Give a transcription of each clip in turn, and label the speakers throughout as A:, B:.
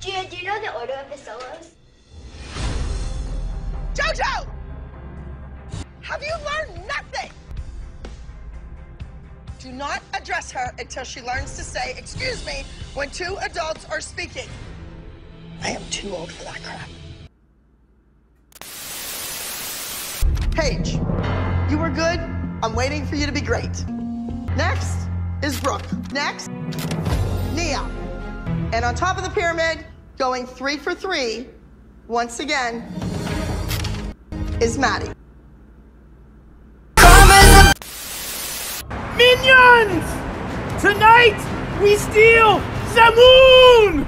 A: Gia, do you know the order of the solos?
B: Jojo! Have you learned nothing? Do not address her until she learns to say, excuse me, when two adults are speaking. I am too old for that crap. Paige, you were good. I'm waiting for you to be great. Next is Brooke. Next, Nia. And on top of the pyramid, going three for three, once again, is Maddie.
C: Minions! Tonight, we steal the moon!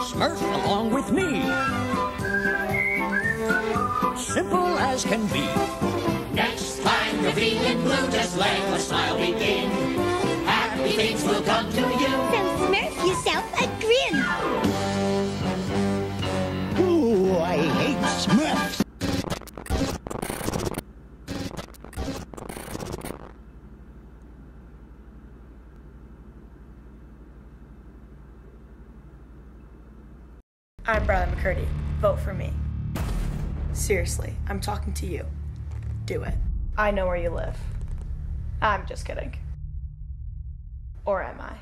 D: Smurf along with me. As can be.
E: Next time you're feeling blue, just let a smile begin. Happy things will come to you.
A: So smurf yourself a grin.
D: Ooh, I hate Smurfs.
F: I'm Brylie McCurdy. Vote for me. Seriously, I'm talking to you. Do it. I know where you live. I'm just kidding. Or am I?